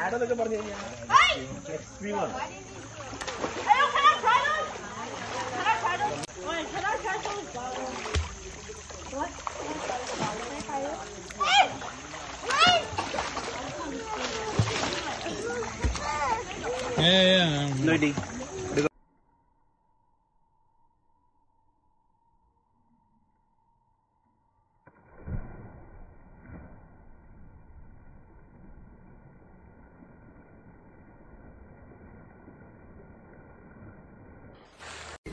ആടെന്നൊക്കെ പറഞ്ഞു കഴിഞ്ഞാൽ എക്സ്ട്രീമാണ് Hello, can I try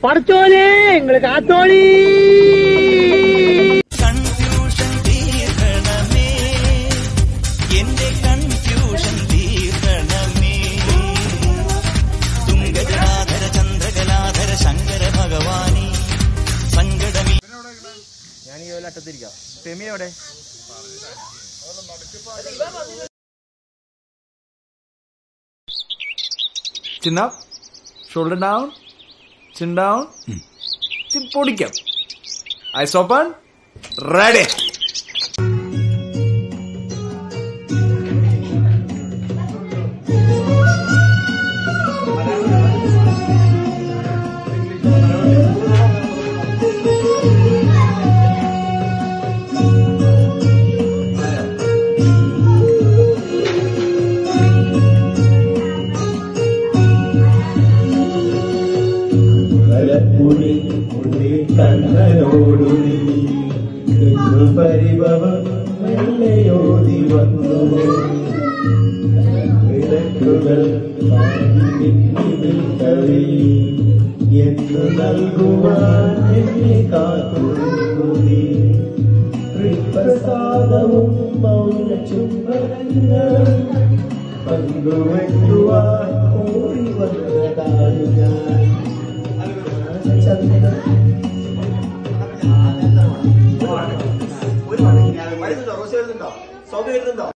പഠിച്ചോനെ നിങ്ങൾ കാത്തോളി. കൺഫ്യൂഷൻ തീർക്കണമേ എന്റെ കൺഫ്യൂഷൻ തീർക്കണമേ തുംഗജലാധര ചന്ദ്രകലാധര ശങ്കര ഭഗവാനി. സങ്കടമി ഞാൻ ഈ എവിടെ ചിന്ന ഷോൾഡർ ഡൗൺ ചിൻ ഡൗൺ പൊടിക്കാം ഐസ് ഓപ്പൺ റെഡി ഉണ്ണി കണ്ണനോടു നീ. എന്നു പരിഭവം മെല്ലയോതി വന്നു. വിളക്കുകൾ കവി എന്ന് നൽകുവാൻ എന്നെ കാത്തു നീ. പ്രസാദവും മൗന ചുംബനങ്ങളും പങ്കുവയ്ക്കുവാൻ ഓടി വന്നതാണ് ഞാൻ. ചന്ദ്രൻ ഒരു